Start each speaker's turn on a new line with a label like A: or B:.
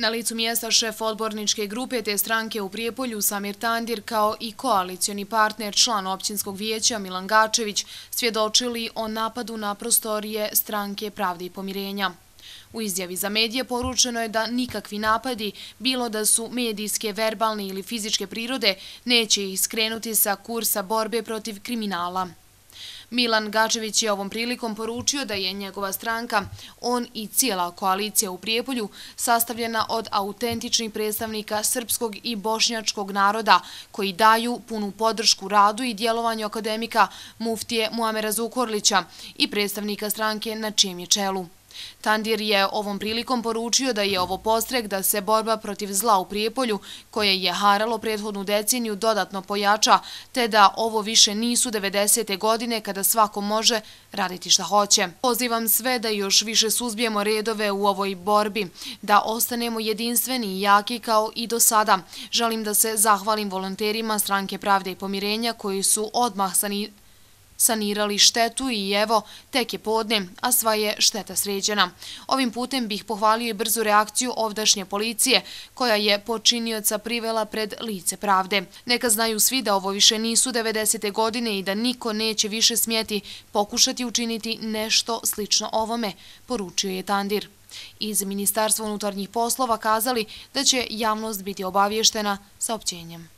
A: Na licu mjesta šef odborničke grupe te stranke u Prijepolju Samir Tandir kao i koalicioni partner član općinskog vijeća Milan Gačević svjedočili o napadu na prostorije stranke Pravde i pomirenja. U izjavi za medije poručeno je da nikakvi napadi, bilo da su medijske, verbalne ili fizičke prirode, neće ih skrenuti sa kursa borbe protiv kriminala. Milan Gačević je ovom prilikom poručio da je njegova stranka, on i cijela koalicija u Prijepolju, sastavljena od autentičnih predstavnika srpskog i bošnjačkog naroda koji daju punu podršku radu i djelovanju akademika Muftije Muamera Zukorlića i predstavnika stranke na čijem je čelu. Tandir je ovom prilikom poručio da je ovo postrek da se borba protiv zla u Prijepolju, koje je haralo prethodnu deceniju, dodatno pojača, te da ovo više nisu 90. godine kada svako može raditi šta hoće. Pozivam sve da još više suzbijemo redove u ovoj borbi, da ostanemo jedinstveni i jaki kao i do sada. Želim da se zahvalim volonterima Stranke pravde i pomirenja koji su odmah sanirali sanirali štetu i evo, tek je podne, a sva je šteta sređena. Ovim putem bih pohvalio i brzu reakciju ovdašnje policije, koja je počinioca privela pred lice pravde. Neka znaju svi da ovo više nisu 90. godine i da niko neće više smijeti pokušati učiniti nešto slično ovome, poručio je Tandir. Iz Ministarstva unutarnjih poslova kazali da će javnost biti obavještena sa općenjem.